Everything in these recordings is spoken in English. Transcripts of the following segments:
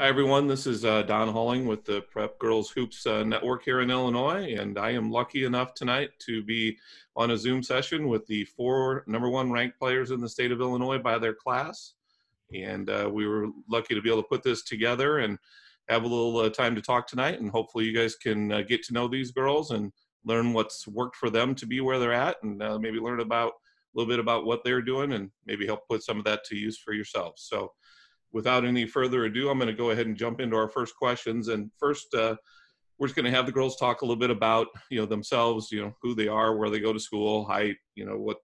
Hi, everyone. This is uh, Don Halling with the Prep Girls Hoops uh, Network here in Illinois, and I am lucky enough tonight to be on a Zoom session with the four number one ranked players in the state of Illinois by their class. And uh, we were lucky to be able to put this together and have a little uh, time to talk tonight. And hopefully, you guys can uh, get to know these girls and learn what's worked for them to be where they're at, and uh, maybe learn about a little bit about what they're doing, and maybe help put some of that to use for yourselves. So without any further ado, I'm going to go ahead and jump into our first questions. And first, uh, we're just going to have the girls talk a little bit about you know themselves, you know who they are, where they go to school, height, you know what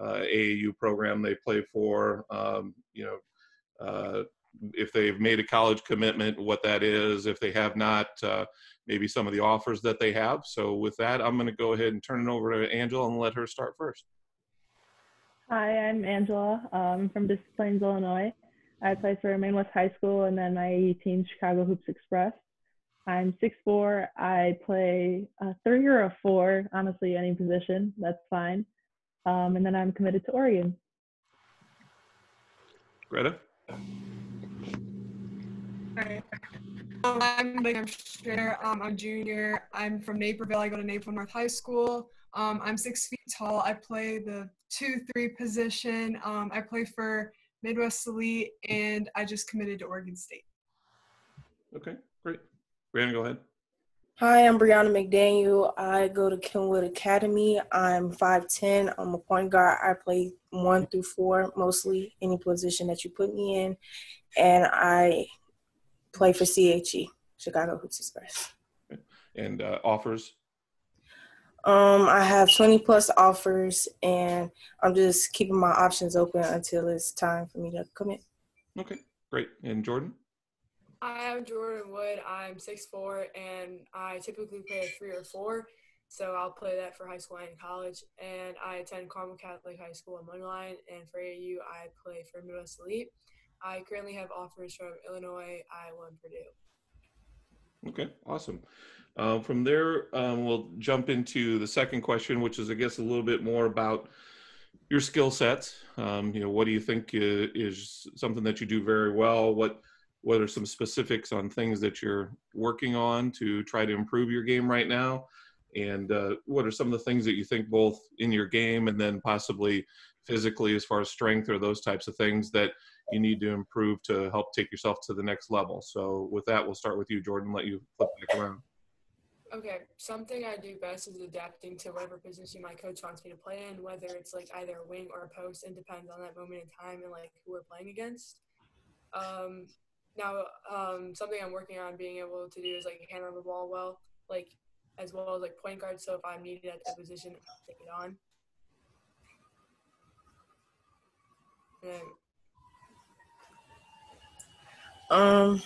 uh, AAU program they play for, um, you know uh, if they've made a college commitment, what that is. If they have not, uh, maybe some of the offers that they have. So with that, I'm going to go ahead and turn it over to Angela and let her start first. Hi, I'm Angela. I'm um, from Des Plaines, Illinois. I play for Maine West High School and then my AAU team, Chicago Hoops Express. I'm 6'4". I play a three or a four, honestly, any position, that's fine. Um, and then I'm committed to Oregon. Greta? Hi. Um, I'm Greta Kampschroeder. Um, I'm junior. I'm from Naperville. I go to Naperville North High School. Um, I'm six feet tall. I play the 2-3 position. Um, I play for Midwest Elite, and I just committed to Oregon State. Okay, great. Brianna, go ahead. Hi, I'm Brianna McDaniel. I go to Kenwood Academy. I'm 5'10. I'm a point guard. I play one through four, mostly any position that you put me in. And I play for CHE, Chicago Hoops Express. And uh, offers? Um, I have 20 plus offers, and I'm just keeping my options open until it's time for me to commit. Okay, great. And Jordan? I'm Jordan Wood. I'm 6'4, and I typically play a three or four. So I'll play that for high school and college. And I attend Carmel Catholic High School in Mundelein. And for AU, I play for Midwest Elite. I currently have offers from Illinois, Iowa, and Purdue. Okay, awesome. Uh, from there, um, we'll jump into the second question, which is, I guess, a little bit more about your skill sets. Um, you know, what do you think is, something that you do very well? What what are some specifics on things that you're working on to try to improve your game right now? And uh, what are some of the things that you think both in your game and then possibly physically, as far as strength or those types of things that you need to improve to help take yourself to the next level? So, with that, we'll start with you, Jordan. Let you flip back around. Okay, something I do best is adapting to whatever position my coach wants me to play in, whether it's like either a wing or a post, and depends on that moment in time and like who we're playing against. Um, now, um, something I'm working on being able to do is like handle the ball well, like as well as like point guard. So if I'm needed at that position, I'll take it on. And um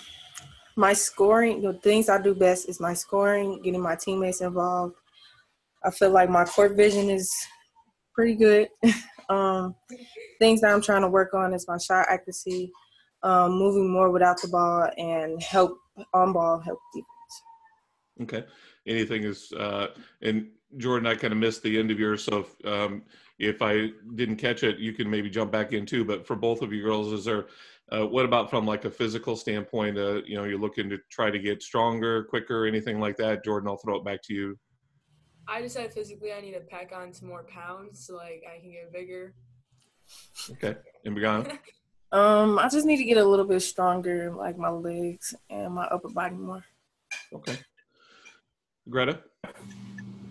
my scoring, the things I do best is my scoring, getting my teammates involved. I feel like my court vision is pretty good. um, things that I'm trying to work on is my shot accuracy, um, moving more without the ball, and help on ball help defense. Okay. Anything is, uh, and Jordan, I kind of missed the end of yours, so if, um, if I didn't catch it, you can maybe jump back in too. But for both of you girls, is there uh, what about from like a physical standpoint? Uh, you know, you're looking to try to get stronger, quicker, anything like that. Jordan, I'll throw it back to you. I just said physically, I need to pack on some more pounds so like I can get bigger. Okay, and Brianna. um, I just need to get a little bit stronger, like my legs and my upper body more. Okay. Greta.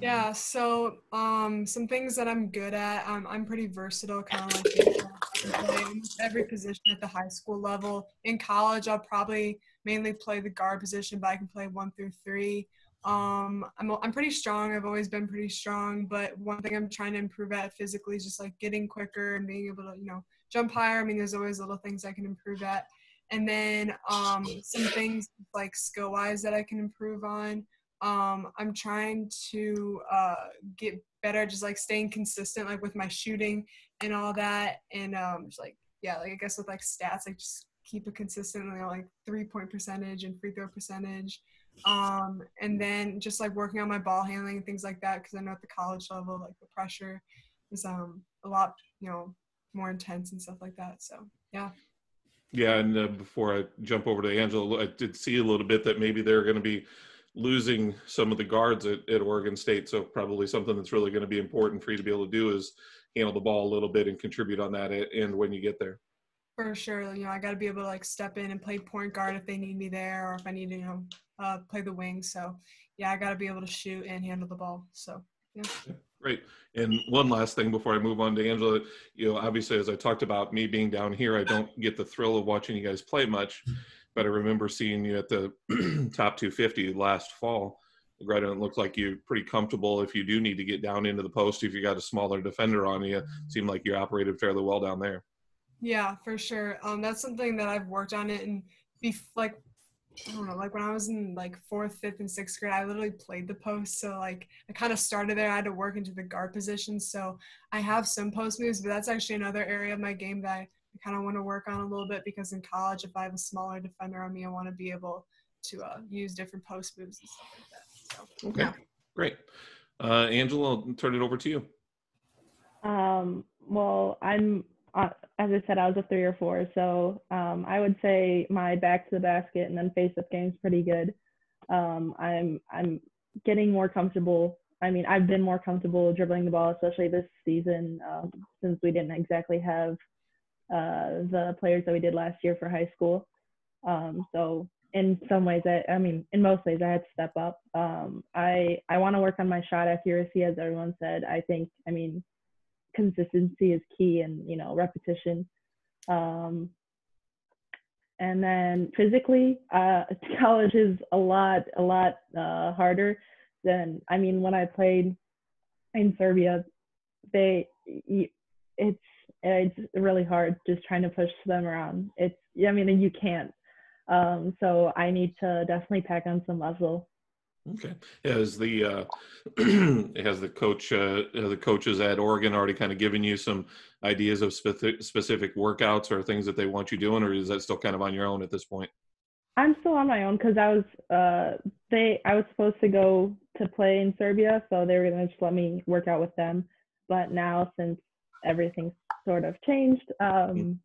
Yeah, so um, some things that I'm good at. Um, I'm pretty versatile, kind of like every position at the high school level. In college, I'll probably mainly play the guard position, but I can play one through three. Um, I'm I'm pretty strong. I've always been pretty strong, but one thing I'm trying to improve at physically is just like getting quicker and being able to you know jump higher. I mean, there's always little things I can improve at, and then um, some things like skill wise that I can improve on. Um, I'm trying to uh, get better, just like staying consistent, like with my shooting and all that. And um, just like, yeah, like I guess with like stats, like just keep it consistent, you know, like three point percentage and free throw percentage. Um, and then just like working on my ball handling and things like that, because I know at the college level, like the pressure is um, a lot, you know, more intense and stuff like that. So, yeah. Yeah, and uh, before I jump over to Angela, I did see a little bit that maybe they're going to be losing some of the guards at, at Oregon State. So probably something that's really going to be important for you to be able to do is handle the ball a little bit and contribute on that end when you get there. For sure, you know I got to be able to like step in and play point guard if they need me there, or if I need to you know uh, play the wing. So yeah, I got to be able to shoot and handle the ball. So yeah. Great. And one last thing before I move on to Angela, you know, obviously as I talked about me being down here, I don't get the thrill of watching you guys play much, but I remember seeing you at the top 250 last fall. Greta, it looked like you're pretty comfortable if you do need to get down into the post. If you got a smaller defender on you, seemed like you operated fairly well down there. Yeah, for sure. Um, that's something that I've worked on it and be like I don't know, like when I was in like fourth, fifth, and sixth grade, I literally played the post. So like I kind of started there. I had to work into the guard position. So I have some post moves, but that's actually another area of my game that I kind of want to work on a little bit because in college, if I have a smaller defender on me, I want to be able to uh, use different post moves and stuff like that. So, okay, yeah. great. Uh, Angela, I'll turn it over to you. Um, well, I'm uh, as I said, I was a three or four. So um, I would say my back to the basket and then face up game is pretty good. Um, I'm I'm getting more comfortable. I mean, I've been more comfortable dribbling the ball, especially this season, um, since we didn't exactly have uh, the players that we did last year for high school. Um, so in some ways, I, I mean, in most ways, I had to step up. Um, I I want to work on my shot accuracy, as everyone said. I think, I mean, consistency is key and you know repetition um, and then physically uh, college is a lot a lot uh, harder than i mean when i played in serbia they it's it's really hard just trying to push them around it's i mean you can't um, so i need to definitely pack on some muscle Okay. Has the uh, has the coach uh, the coaches at Oregon already kind of given you some ideas of specific specific workouts or things that they want you doing, or is that still kind of on your own at this point? I'm still on my own because I was uh, they I was supposed to go to play in Serbia, so they were gonna just let me work out with them. But now since everything's sort of changed, um,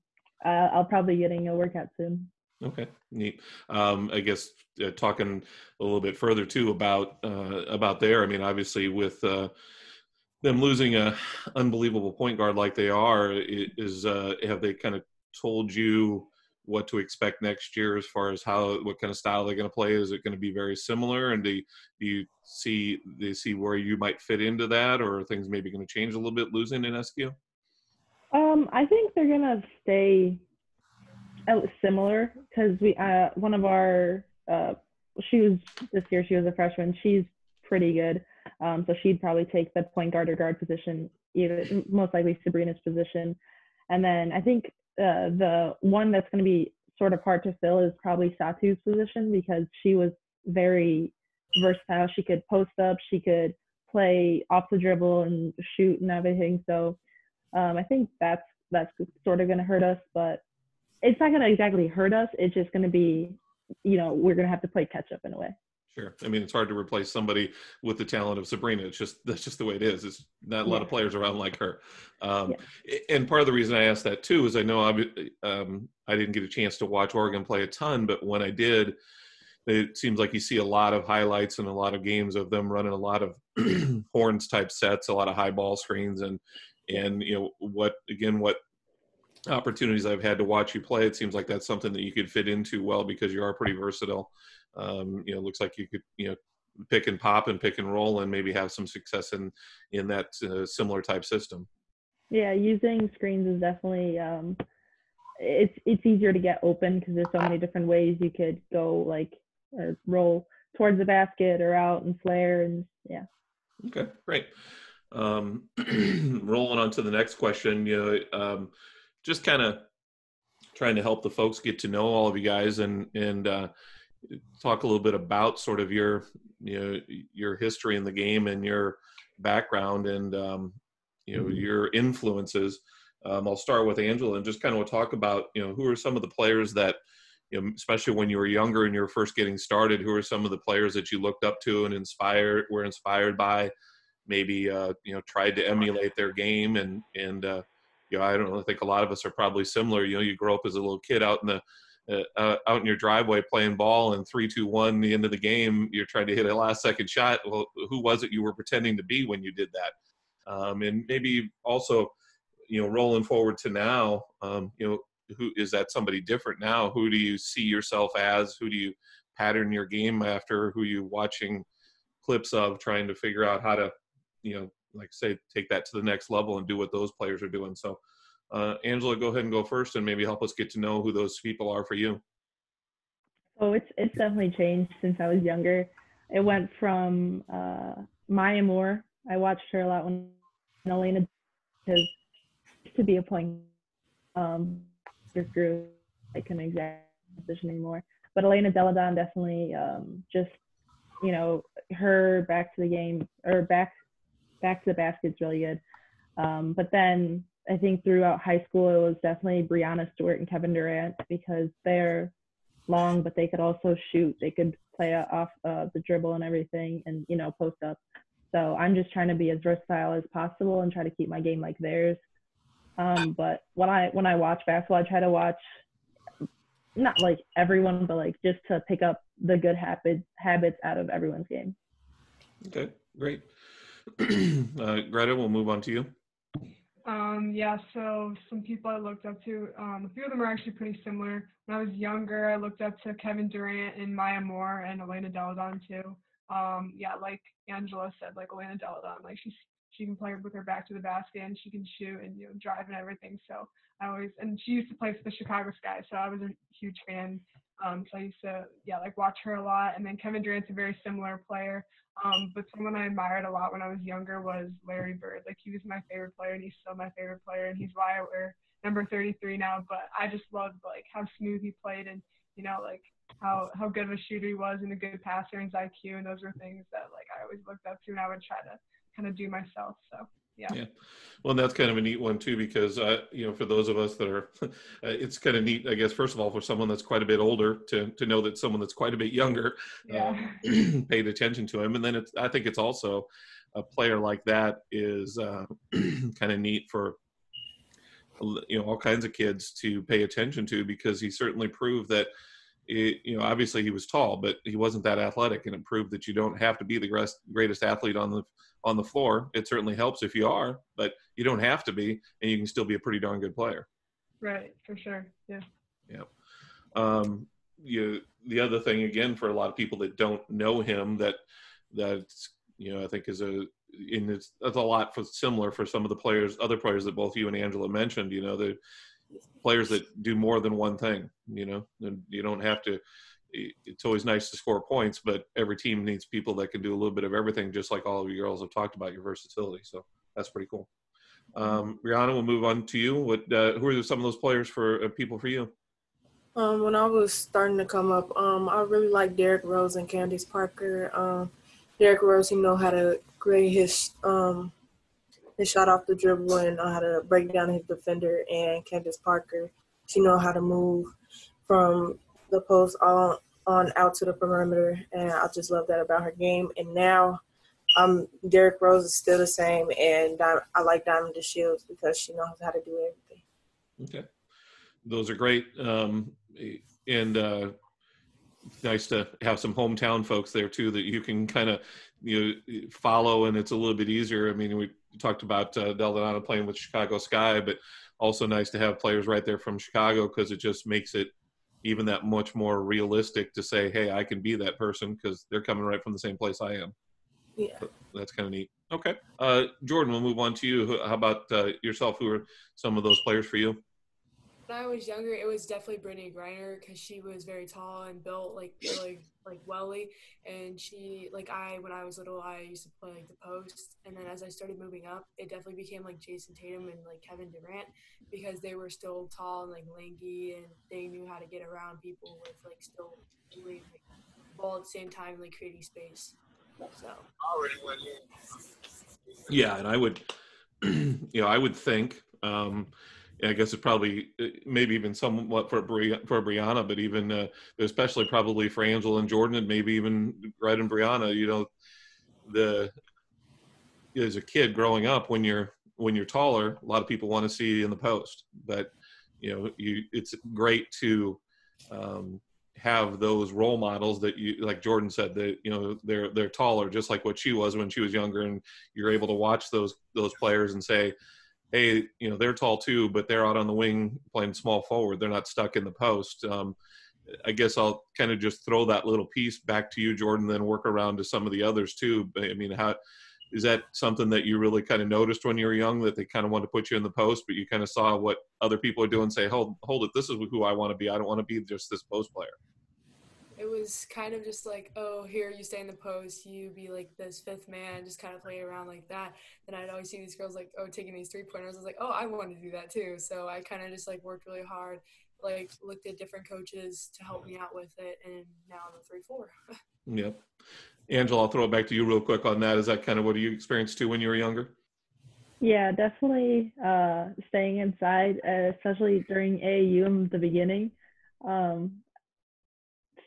uh, I'll probably be getting a workout soon. Okay, neat. Um, I guess uh, talking a little bit further too about uh, about there. I mean, obviously with uh, them losing a unbelievable point guard like they are, is uh, have they kind of told you what to expect next year as far as how what kind of style they're going to play? Is it going to be very similar? And do, do you see they see where you might fit into that, or things maybe going to change a little bit losing Ionescu? Um, I think they're going to stay similar because we uh, one of our uh, she was this year she was a freshman. She's pretty good. Um, so she'd probably take the point guard or guard position even most likely sabrina's position. And then i think uh, the one that's going to be sort of hard to fill is probably Satou's position because she was very versatile. She could post up she could play off the dribble and shoot and everything. So um, i think that's that's sort of going to hurt us but it's not going to exactly hurt us. It's just going to be, you know, we're going to have to play catch up in a way. Sure. I mean, it's hard to replace somebody with the talent of Sabrina. It's just that's just the way it is. It's not a lot of players around like her. Um, yeah. And part of the reason I asked that too is I know I, um, I didn't get a chance to watch Oregon play a ton, but when I did, it seems like you see a lot of highlights and a lot of games of them running a lot of horns type sets, a lot of high ball screens, and and you know what again what opportunities I've had to watch you play, it seems like that's something that you could fit into well because you are pretty versatile. Um, you know, looks like you could you know pick and pop and pick and roll and maybe have some success in in that uh, similar type system. Yeah, using screens is definitely um, it's it's easier to get open because there's so many different ways you could go like or roll towards the basket or out and flare and yeah. Okay, great. Um, rolling on to the next question, you know. Um, just kind of trying to help the folks get to know all of you guys and and uh, talk a little bit about sort of your you know your history in the game and your background and um, you know mm-hmm. your influences. Um, I'll start with Angela and just kind of talk about you know who are some of the players that you know especially when you were younger and you were first getting started. Who are some of the players that you looked up to and inspired were inspired by? Maybe uh, you know tried to emulate their game and and uh, you know, I don't know, I think a lot of us are probably similar. You know, you grow up as a little kid out in the uh, out in your driveway playing ball and three, two, one, the end of the game, you're trying to hit a last second shot. Well, who was it you were pretending to be when you did that? Um, and maybe also, you know, rolling forward to now, um, you know, who is that somebody different now? Who do you see yourself as? Who do you pattern your game after? Who you watching clips of, trying to figure out how to, you know, like say, take that to the next level and do what those players are doing. So, uh, Angela, go ahead and go first, and maybe help us get to know who those people are for you. Oh, it's it's definitely changed since I was younger. It went from uh, Maya Moore. I watched her a lot when Elena has to be a point um, grew like an exact position anymore. But Elena Delle Donne definitely um, just you know her back to the game or back back to the basket is really good. Um, but then I think throughout high school, it was definitely Breanna Stewart and Kevin Durant because they're long, but they could also shoot. They could play off uh, the dribble and everything and, you know, post up. So I'm just trying to be as versatile as possible and try to keep my game like theirs. Um, but when I when I watch basketball, I try to watch not like everyone, but like just to pick up the good habits habits out of everyone's game. Okay, great. uh, Greta, we'll move on to you. Um, yeah, so some people I looked up to, um, a few of them are actually pretty similar. When I was younger, I looked up to Kevin Durant and Maya Moore and Elena Delle Donne too. Um, yeah, like Angela said, like Elena Delle Donne, like she's she can play with her back to the basket and she can shoot and you know drive and everything. So I always and she used to play for the Chicago Sky, so I was a huge fan. Um, so I used to yeah like watch her a lot. And then Kevin Durant's a very similar player. Um, but someone I admired a lot when I was younger was Larry Bird. Like he was my favorite player, and he's still my favorite player, and he's why I wear number 33 now. But I just loved like how smooth he played, and you know like how how good of a shooter he was, and a good passer, and his IQ, and those were things that like I always looked up to, and I would try to kind of do myself. So yeah. Yeah. Well, that's kind of a neat one too, because uh, you know, for those of us that are, uh, it's kind of neat, I guess. First of all, for someone that's quite a bit older, to to know that someone that's quite a bit younger yeah. uh, paid attention to him, and then it's, I think it's also a player like that is uh, kind of neat for you know all kinds of kids to pay attention to because he certainly proved that it, you know, obviously he was tall, but he wasn't that athletic, and it proved that you don't have to be the greatest, greatest athlete on the on the floor. It certainly helps if you are, but you don't have to be, and you can still be a pretty darn good player. Right, for sure. Yeah. Yeah. Um, you the other thing again for a lot of people that don't know him that that's you know I think is a in it's that's a lot for similar for some of the players other players that both you and Angela mentioned you know the players that do more than one thing. You know, and you don't have to. It's always nice to score points, but every team needs people that can do a little bit of everything, just like all of you girls have talked about your versatility. So that's pretty cool. Um, Brianna, we'll move on to you. What? Uh, who are some of those players for uh, people for you? Um, when I was starting to come up, um, I really like Derrick Rose and Candace Parker. Um, Derrick Rose, he know how to create his um, his shot off the dribble and know how to break down his defender. And Candace Parker, she know how to move from the post on on out to the perimeter, and I just love that about her game. And now, um, Derrick Rose is still the same, and I like Diamond DeShields because she knows how to do everything. Okay, those are great, um, and uh, nice to have some hometown folks there too that you can kind of you know, follow, and it's a little bit easier. I mean, we talked about uh, Delle Donne playing with Chicago Sky, but also nice to have players right there from Chicago because it just makes it even that much more realistic to say, hey, I can be that person because they're coming right from the same place I am. Yeah. So that's kind of neat. Okay. Uh, Jordan, we'll move on to you. How about uh, yourself? Who are some of those players for you? when I was younger, it was definitely Brittney Griner because she was very tall and built like like like welly, and she like I when I was little I used to play like the post, and then as I started moving up, it definitely became like Jayson Tatum and like Kevin Durant because they were still tall and like lanky, and they knew how to get around people with like still really like, ball at the same time like creating space. So already went in. Yeah, and I would, you know, I would think. Um, I guess it's probably uh, maybe even somewhat for Bri- for Brianna, but even uh, especially probably for Angela and Jordan, and maybe even Red and Brianna. You know, the as a kid growing up, when you're when you're taller, a lot of people want to see you in the post, but you know, you it's great to um, have those role models that you like Jordan said that you know they're they're taller just like what she was when she was younger and you're able to watch those those players and say hey you know they're tall too but they're out on the wing playing small forward. They're not stuck in the post. Um, I guess I'll kind of just throw that little piece back to you Jordan then work around to some of the others too. I mean how is that something that you really kind of noticed when you were young that they kind of want to put you in the post but you kind of saw what other people are doing say hold hold it. This is who i want to be. I don't want to be just this post player it was kind of just like oh here you stay in the post you be like this fifth man just kind of play around like that then i'd always see these girls like oh taking these three pointers i was like oh i want to do that too so i kind of just like worked really hard like looked at different coaches to help me out with it and now i'm a three four yep Angela, I'll throw it back to you real quick on that. Is that kind of what you experienced too when you were younger? Yeah, definitely uh, staying inside, uh, especially during AAU in the beginning. Um,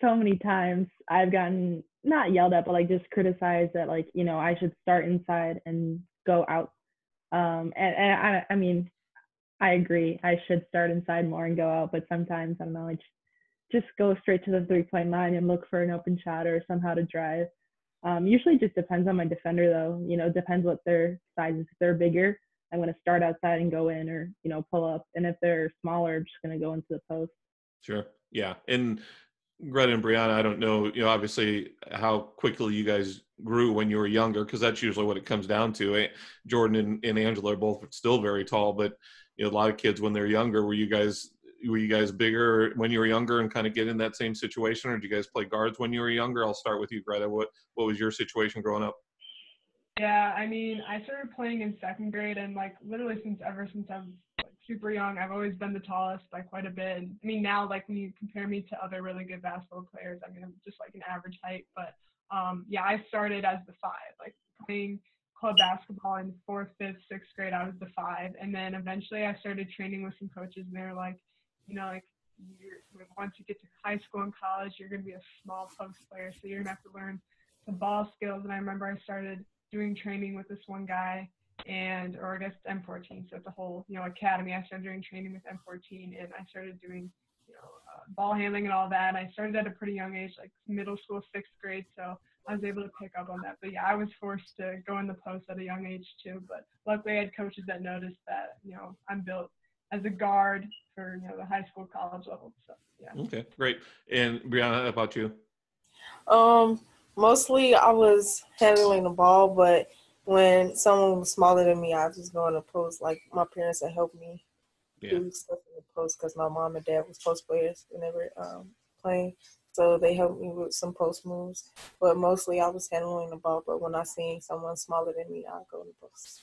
so many times I've gotten not yelled at, but like just criticized that like you know I should start inside and go out. Um, and, and I, I mean, I agree. I should start inside more and go out, but sometimes I don't know. Just, just go straight to the three point line and look for an open shot or somehow to drive. Um, usually just depends on my defender though. You know, depends what their size is. If they're bigger, I'm gonna start outside and go in or, you know, pull up. And if they're smaller, I'm just gonna go into the post. Sure. Yeah. And Greta and Brianna, I don't know, you know, obviously how quickly you guys grew when you were younger, because that's usually what it comes down to. Eh, Jordan and, and Angela are both still very tall, but you know, a lot of kids when they're younger, were you guys were you guys bigger when you were younger and kind of get in that same situation, or did you guys play guards when you were younger? I'll start with you, Greta. What what was your situation growing up? Yeah, I mean, I started playing in second grade, and like literally since ever since I was like, super young, I've always been the tallest by quite a bit. I mean, now like when you compare me to other really good basketball players, I mean, I'm just like an average height. But um, yeah, I started as the five, like playing club basketball in fourth, fifth, sixth grade. I was the five, and then eventually I started training with some coaches, and they were like, you know, like once you get to high school and college, you're going to be a small post player. So you're going to have to learn some ball skills. And I remember I started doing training with this one guy and, or I guess M14. So it's a whole, you know, academy. I started doing training with M14 and I started doing, you know, uh, ball handling and all that. And I started at a pretty young age, like middle school, sixth grade. So I was able to pick up on that. But yeah, I was forced to go in the post at a young age too. But luckily I had coaches that noticed that, you know, I'm built as a guard for you know the high school college level so yeah okay great and brianna how about you um mostly i was handling the ball but when someone was smaller than me i was just going to post like my parents had helped me yeah. do stuff in the post because my mom and dad was post players when they were um, playing. So they helped me with some post moves. But mostly i was handling the ball. But when i seen someone smaller than me i'd go to post.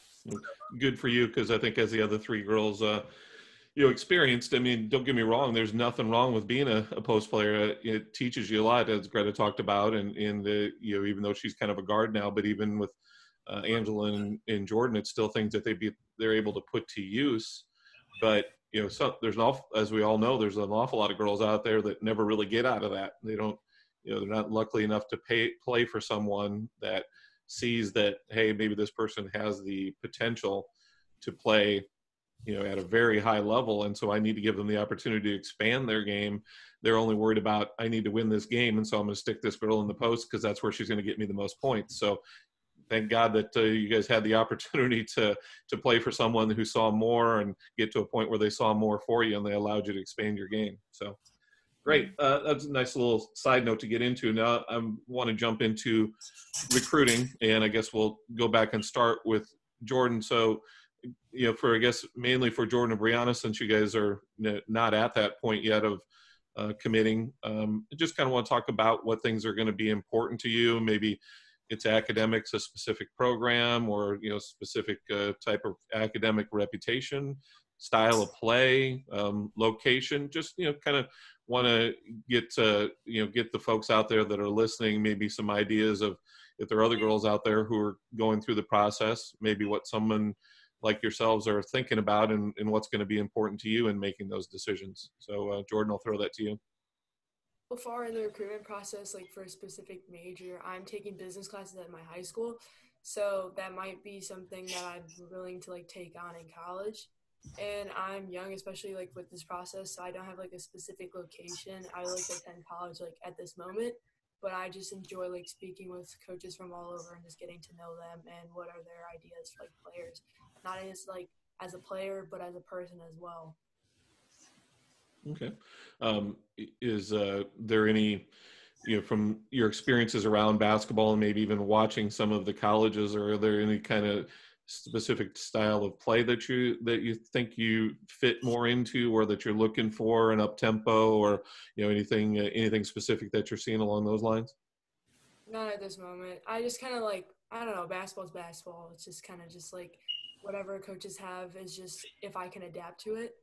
Good for you because i think as the other three girls uh, you know experienced i mean don't get me wrong there's nothing wrong with being a, a post player. It teaches you a lot as greta talked about and in the you know even though she's kind of a guard now but even with uh, angela and, and jordan it's still things that they be they're able to put to use but you know so there's an awful as we all know there's an awful lot of girls out there that never really get out of that. They don't you know they're not luckily enough to pay play for someone that sees that hey maybe this person has the potential to play you know at a very high level and so i need to give them the opportunity to expand their game. They're only worried about i need to win this game and so i'm going to stick this girl in the post because that's where she's going to get me the most points. So thank god that uh, you guys had the opportunity to to play for someone who saw more and get to a point where they saw more for you and they allowed you to expand your game. So great. Uh, that's a nice little side note to get into. Now i want to jump into recruiting and i guess we'll go back and start with jordan. So you know, for I guess mainly for Jordan and Brianna, since you guys are not at that point yet of uh, committing, um, I just kind of want to talk about what things are going to be important to you. Maybe it's academics, a specific program, or you know, specific uh, type of academic reputation, style of play, um, location. Just you know, kind of want to get to you know get the folks out there that are listening maybe some ideas of if there are other girls out there who are going through the process, maybe what someone like yourselves are thinking about and, and what's going to be important to you in making those decisions. So, uh, Jordan, I'll throw that to you. So far in the recruitment process, like for a specific major, I'm taking business classes at my high school. So that might be something that I'm willing to like take on in college. And I'm young, especially like with this process, so I don't have like a specific location. I like attend college like at this moment, but I just enjoy like speaking with coaches from all over and just getting to know them and what are their ideas for like players, not as like as a player, but as a person as well. Okay. Um, is uh, there any, you know, from your experiences around basketball and maybe even watching some of the colleges, or are there any kind of specific style of play that you that you think you fit more into, or that you're looking for an up tempo, or you know anything uh, anything specific that you're seeing along those lines? Not at this moment. I just kind of like I don't know. Basketball's basketball. It's just kind of just like whatever coaches have is just if I can adapt to it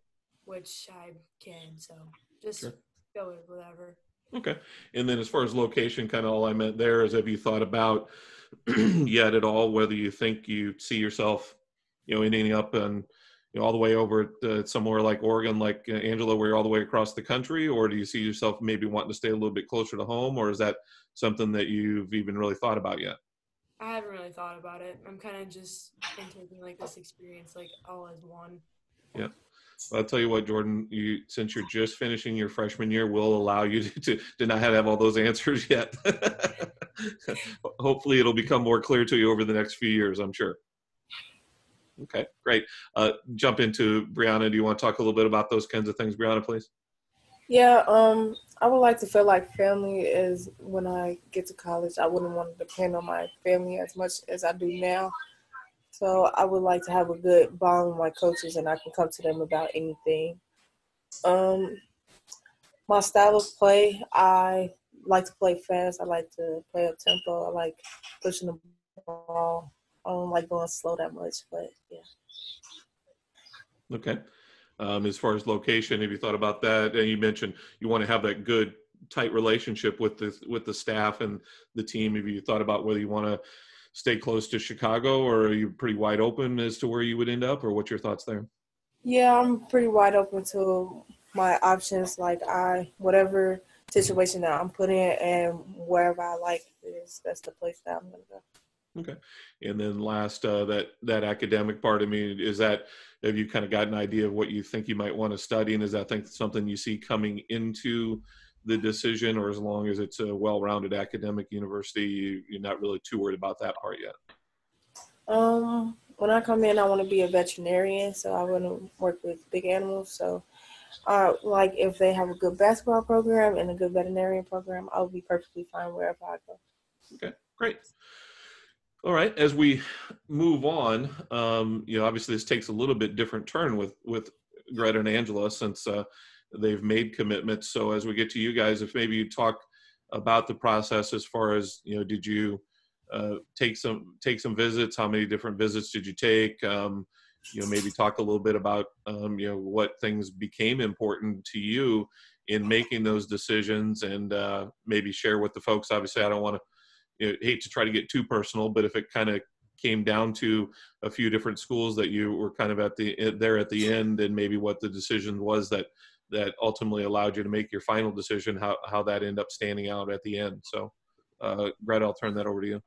which I can. So just sure. go with whatever. Okay. And then as far as location, kind of all I meant there is have you thought about yet at all whether you think you see yourself, you know, ending up and you know, all the way over to somewhere like Oregon, like uh, Angela, where you're all the way across the country, or do you see yourself maybe wanting to stay a little bit closer to home, or is that something that you've even really thought about yet? I haven't really thought about it. I'm kind of just taking like this experience like all as one. Yeah. I'll tell you what, Jordan. You since you're just finishing your freshman year, we'll allow you to to, to not have all those answers yet. Hopefully, it'll become more clear to you over the next few years. I'm sure. Okay, great. Uh, jump into Brianna. Do you want to talk a little bit about those kinds of things, Brianna, please? Yeah, um, I would like to feel like family is when I get to college. I wouldn't want to depend on my family as much as I do now. So I would like to have a good bond with my coaches and I can come to them about anything. Um, my style of play, I like to play fast. I like to play up tempo. I like pushing the ball. I don't like going slow that much, but yeah. Okay. Um, as far as location, have you thought about that? And you mentioned you want to have that good, tight relationship with the with the staff and the team. Have you thought about whether you want to stay close to Chicago, or are you pretty wide open as to where you would end up, or what's your thoughts there? Yeah, I'm pretty wide open to my options. Like I, whatever situation that I'm put in, and wherever I like is, that's the place that I'm gonna go. Okay, and then last, uh, that that academic part. I mean, is that have you kind of got an idea of what you think you might want to study, and is that think something you see coming into the decision, or as long as it's a well-rounded academic university, you, you're not really too worried about that part yet? Um, when I come in, I want to be a veterinarian, so I want to work with big animals. So, uh, like if they have a good basketball program and a good veterinarian program, I'll be perfectly fine wherever I go. Okay, great. All right, as we move on, um, you know, obviously this takes a little bit different turn with with Greta and Angela since uh, they've made commitments. So as we get to you guys, if maybe you talk about the process as far as you know, did you uh, take some take some visits? How many different visits did you take? Um, you know, maybe talk a little bit about um, you know what things became important to you in making those decisions, and uh, maybe share with the folks. Obviously, I don't want to you know, hate to try to get too personal, but if it kind of came down to a few different schools that you were kind of at the there at the end, and maybe what the decision was that that ultimately allowed you to make your final decision, how, how that ended up standing out at the end. So, uh, Greta, I'll turn that over to you.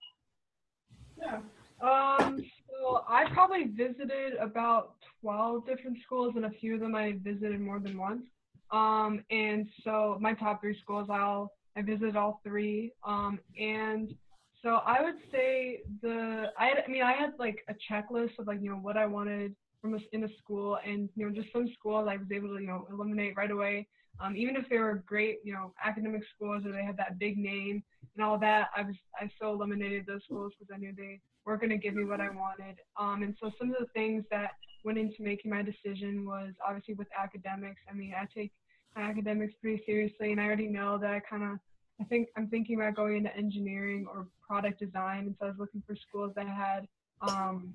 Yeah. Um, so I probably visited about 12 different schools, and a few of them I visited more than once. Um, and so my top three schools, I'll I visited all three. Um, and so I would say the I had I mean I had like a checklist of like you know what I wanted from a, in a school, and you know, just some schools I was able to you know eliminate right away. Um, even if they were great, you know, academic schools or they had that big name and all that, I was I still eliminated those schools because I knew they weren't going to give me what I wanted. Um, and so some of the things that went into making my decision was obviously with academics. I mean, I take my academics pretty seriously, and I already know that I kind of I think I'm thinking about going into engineering or product design, and so I was looking for schools that had um,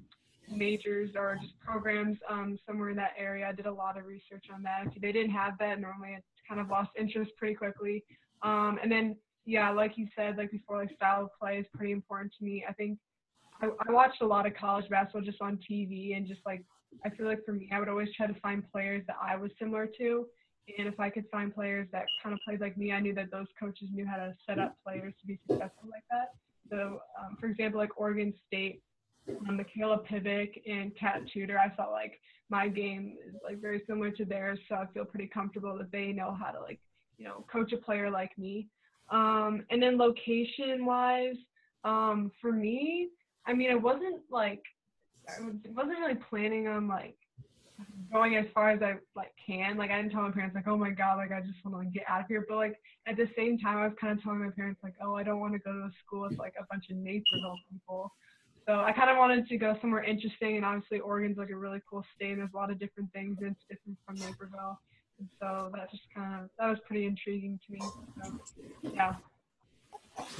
majors or just programs um, somewhere in that area. I did a lot of research on that. If they didn't have that, normally it's kind of lost interest pretty quickly. Um, and then, yeah, like you said, like before, like style of play is pretty important to me. I think I, I watched a lot of college basketball just on TV and just like I feel like for me, I would always try to find players that I was similar to. And if I could find players that kind of played like me, I knew that those coaches knew how to set up players to be successful like that. So, um, for example, like Oregon State, um, Mikayla Pivec and Kat Tudor. I felt like my game is like very similar to theirs, so I feel pretty comfortable that they know how to like you know coach a player like me. Um, and then location wise, um, for me, I mean, I wasn't like I wasn't really planning on like going as far as I like can. Like I didn't tell my parents like, oh my god, like I just want to like, get out of here. But like at the same time, I was kind of telling my parents like, oh, I don't want to go to a school with like a bunch of Naperville people. So I kind of wanted to go somewhere interesting, and obviously Oregon's like a really cool state. There's a lot of different things, and it's different from Naperville. And so that just kind of that was pretty intriguing to me. So, yeah.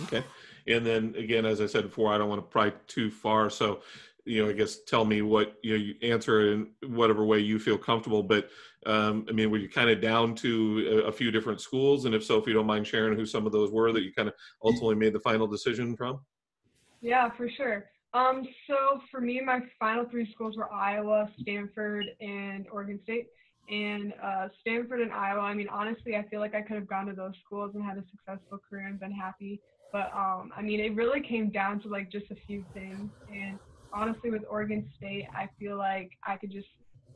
Okay. And then again, as I said before, I don't want to pry too far. So you know, I guess tell me what you know, you answer in whatever way you feel comfortable. But um, I mean, were you kind of down to a, a, few different schools? And if so, if you don't mind sharing who some of those were that you kind of ultimately made the final decision from? Yeah, for sure. Um, so for me, my final three schools were Iowa, Stanford, and Oregon State. And uh, Stanford and Iowa, I mean, honestly, I feel like I could have gone to those schools and had a successful career and been happy. But um, I mean, it really came down to like just a few things. And honestly, with Oregon State, I feel like I could just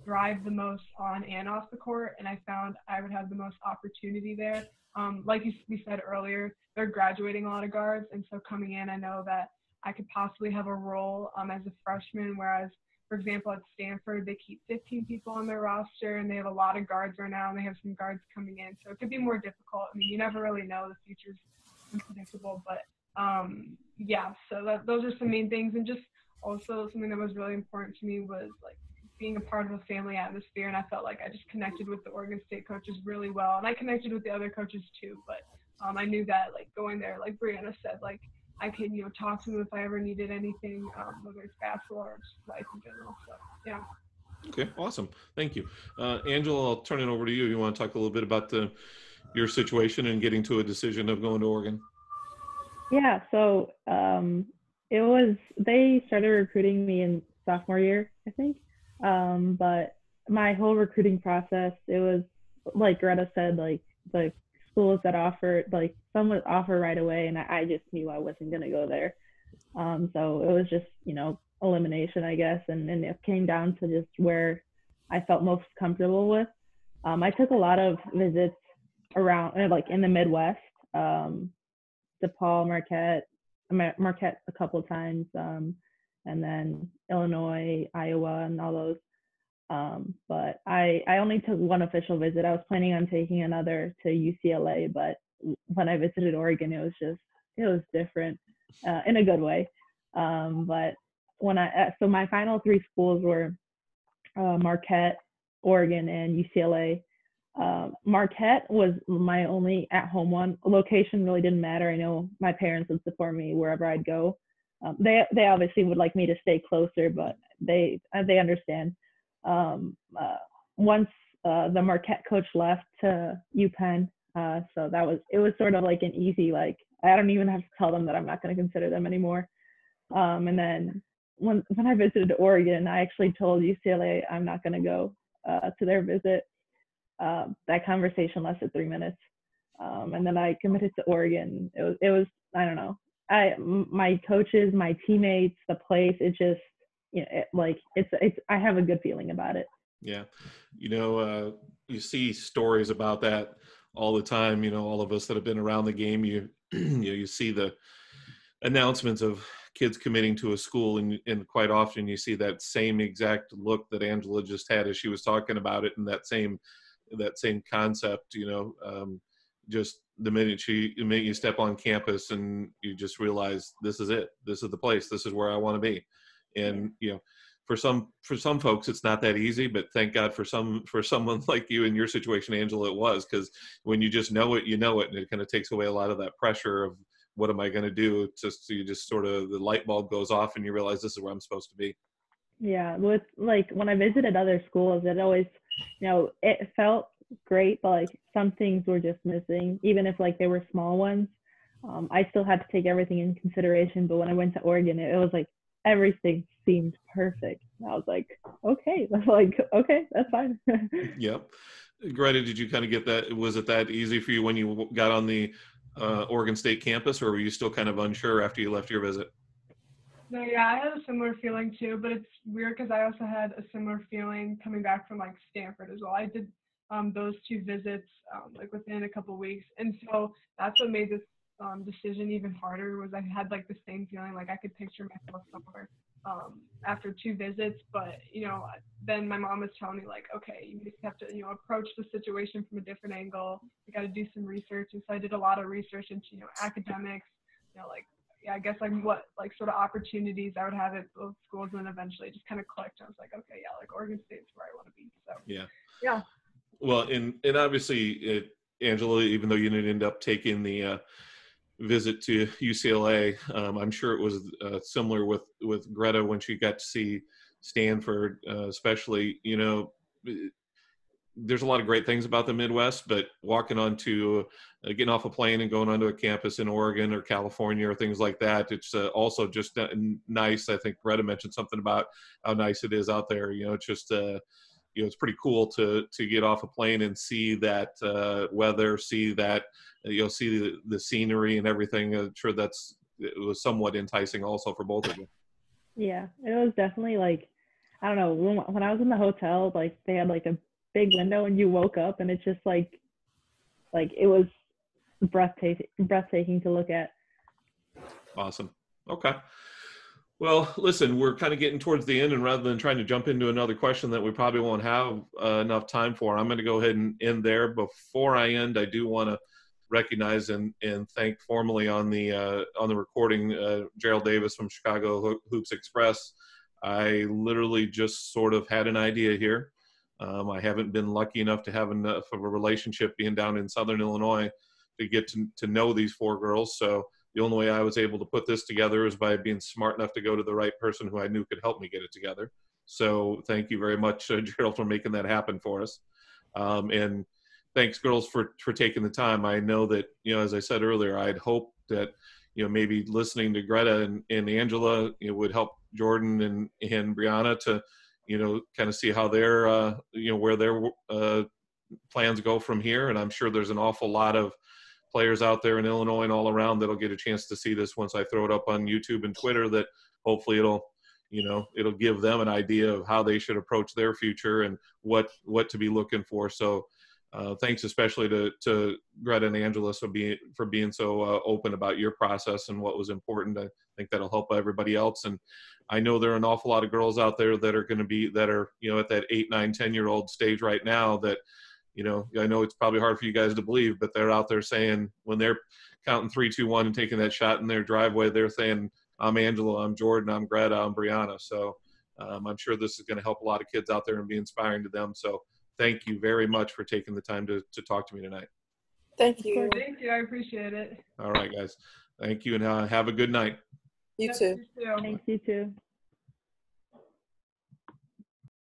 thrive the most on and off the court, and I found I would have the most opportunity there. Um, like you, we said earlier, they're graduating a lot of guards, and so coming in, I know that I could possibly have a role um, as a freshman, whereas for example, at Stanford, they keep 15 people on their roster and they have a lot of guards right now and they have some guards coming in. So it could be more difficult. I mean, you never really know. The future's unpredictable. But um, yeah, so that, those are some main things. And just also something that was really important to me was like being a part of a family atmosphere and I felt like I just connected with the Oregon State coaches really well and I connected with the other coaches too but um, I knew that like going there like Brianna said like I could you know talk to them if I ever needed anything um, whether it's basketball or just life in general so yeah. Okay awesome. Thank you. Uh, Angela I'll turn it over to you. You want to talk a little bit about the your situation and getting to a decision of going to Oregon? Yeah so um, it was they started recruiting me in sophomore year, I think. Um, but my whole recruiting process, it was like Greta said, like the schools that offered, like some would offer right away, and I, I just knew I wasn't gonna go there. Um, so it was just you know elimination, I guess, and and it came down to just where I felt most comfortable with. Um, I took a lot of visits around, like in the Midwest, um, DePaul, Marquette, Marquette a couple times, um, and then Illinois, Iowa, and all those. Um, but I I only took one official visit. I was planning on taking another to UCLA, but when I visited Oregon, it was just it was different uh, in a good way. Um, but when I uh, so my final three schools were uh, Marquette, Oregon, and UCLA. Uh, Marquette was my only at-home one. Location really didn't matter. I know my parents would support me wherever I'd go. Um, they they obviously would like me to stay closer, but they uh, they understand. Um, uh, once uh, the Marquette coach left to UPenn, uh, so that was it was sort of like an easy like I don't even have to tell them that I'm not going to consider them anymore. Um, and then when when I visited Oregon, I actually told UCLA I'm not going to go uh, to their visit uh, that conversation lasted three minutes. Um, and then I committed to Oregon. It was, it was, I don't know. I, my coaches, my teammates, the place, it just, you know, it, like it's, it's, I have a good feeling about it. Yeah. You know, uh, you see stories about that all the time. You know, all of us that have been around the game, you, you know, you see the announcements of kids committing to a school and, and quite often you see that same exact look that Angela just had as she was talking about it and that same that same concept you know um, just the minute you the minute you step on campus and you just realize this is it this is the place this is where i want to be and you know for some for some folks it's not that easy but thank god for some for someone like you in your situation angela it was because when you just know it you know it and it kind of takes away a lot of that pressure of what am i going to do? It's just you just sort of the light bulb goes off and you realize this is where i'm supposed to be. Yeah with like when i visited other schools it always you know, it felt great, but like some things were just missing, even if like they were small ones. Um, I still had to take everything in consideration, but when I went to Oregon, it, it was like everything seemed perfect. I was like, okay, like okay, that's fine. yep. Greta, did you kind of get that? Was it that easy for you when you got on the uh, Oregon State campus, or were you still kind of unsure after you left your visit? No, yeah, I had a similar feeling too, but it's weird because I also had a similar feeling coming back from like Stanford as well. I did um, those two visits um, like within a couple weeks, and so that's what made this um, decision even harder. Was I had like the same feeling, like I could picture myself somewhere um, after two visits, but you know, then my mom was telling me like, okay, you just have to you know approach the situation from a different angle. You got to do some research, and so I did a lot of research into you know academics, you know like yeah, I guess like what like sort of opportunities I would have at both schools, and then eventually just kind of clicked. I was like, okay, yeah, like Oregon State's where I want to be. So Yeah. Yeah. Well, and and obviously, it, Angela, even though you didn't end up taking the uh, visit to UCLA, um, I'm sure it was uh, similar with with Greta when she got to see Stanford, uh, especially. You know, there's a lot of great things about the Midwest, but walking onto uh, getting off a plane and going onto a campus in Oregon or California or things like that, it's uh, also just uh, nice. I think Greta mentioned something about how nice it is out there. You know, it's just uh, you know, it's pretty cool to to get off a plane and see that uh, weather, see that you know, see the, the scenery and everything. I'm sure that's it was somewhat enticing also for both of you. Yeah, it was definitely like, I don't know, when, when I was in the hotel, like they had like a big window and you woke up and it's just like, like it was breathtaking, breathtaking to look at. Awesome. Okay. Well, listen, we're kind of getting towards the end, and rather than trying to jump into another question that we probably won't have uh, enough time for, I'm going to go ahead and end there. Before I end, I do want to recognize and, and thank formally on the uh, on the recording uh, Gerald Davis from Chicago Hoops Express. I literally just sort of had an idea here. Um, I haven't been lucky enough to have enough of a relationship being down in Southern Illinois to get to, to know these four girls. So the only way I was able to put this together is by being smart enough to go to the right person who I knew could help me get it together. So thank you very much, uh, Gerald, for making that happen for us. Um, and thanks, girls, for for taking the time. I know that you know, as I said earlier, I'd hope that you know maybe listening to Greta and, and Angela would help Jordan and and Brianna to you know kind of see how their uh, you know where their uh, plans go from here. And I'm sure there's an awful lot of players out there in Illinois and all around that'll get a chance to see this once I throw it up on YouTube and Twitter. That hopefully it'll you know it'll give them an idea of how they should approach their future and what what to be looking for. So uh, thanks especially to, to Greta and Angela for being, for being so uh, open about your process and what was important. I think that'll help everybody else. And I know there are an awful lot of girls out there that are going to be, that are, you know, at that eight, nine, 10 year old stage right now that, you know, I know it's probably hard for you guys to believe, but they're out there saying when they're counting three, two, one and taking that shot in their driveway, they're saying, I'm Angela, I'm Jordan, I'm Greta, I'm Brianna. So um, I'm sure this is going to help a lot of kids out there and be inspiring to them. So thank you very much for taking the time to, to talk to me tonight. Thank you. Thank you. I appreciate it. All right, guys. Thank you and uh, have a good night. You too. you too. Thanks, you too.